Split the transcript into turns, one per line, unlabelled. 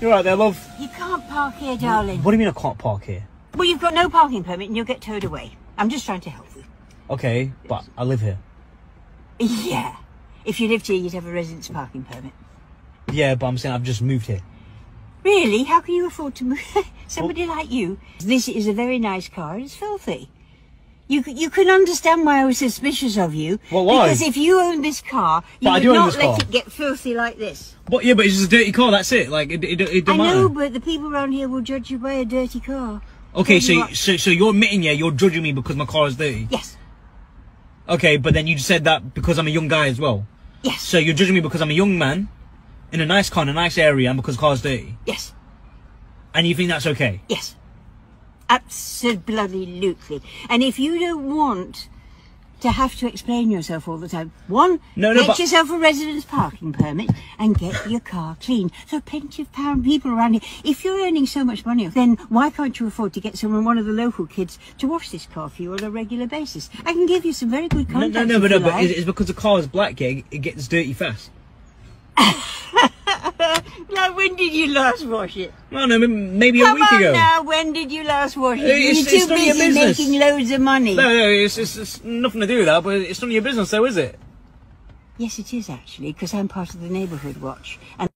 You're right there, love.
You can't park here, darling.
What do you mean I can't park here?
Well, you've got no parking permit and you'll get towed away. I'm just trying to help you.
Okay, but I live here.
Yeah. If you lived here, you'd have a residence parking permit.
Yeah, but I'm saying I've just moved here.
Really? How can you afford to move? Somebody like you. This is a very nice car. It's filthy. You you can understand why I was suspicious of you.
Well, why?
Because if you owned this car, you
But
would
don't
let
car.
it get filthy like this.
But yeah, but it's just a dirty car. That's it. Like it, it, it,
I
don't
know,
matter.
but the people around here will judge you by a dirty car.
Okay, so,
you,
so so you're admitting, yeah, you're judging me because my car is dirty.
Yes.
Okay, but then you just said that because I'm a young guy as well.
Yes.
So you're judging me because I'm a young man in a nice car in a nice area and because the car's dirty,
Yes.
and you think that's okay?
Yes. Absolutely. And if you don't want to have to explain yourself all the time, one,
No, no,
get yourself a residence parking permit and get your car clean. There are plenty of pound people around here. If you're earning so much money, then why can't you afford to get someone, one of the local kids, to wash this car for you on a regular basis? I can give you some very good contacts.
no, no,
if
but, no,
you
but it's, because the car is black, yeah, it gets dirty fast.
Now, when did you last wash it?
No, no, maybe a
Come
week
on
ago.
now, when did you last wash it?
It's-
You're
it's
too
none of your
busy making loads of money.
No, no, it's, it's, it's nothing to do with that, but it's none of your business, though, is it?
Yes, it is actually, because I'm part of the neighbourhood watch. And